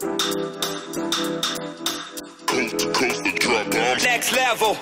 Coast to coast, the drop bombs. Next level.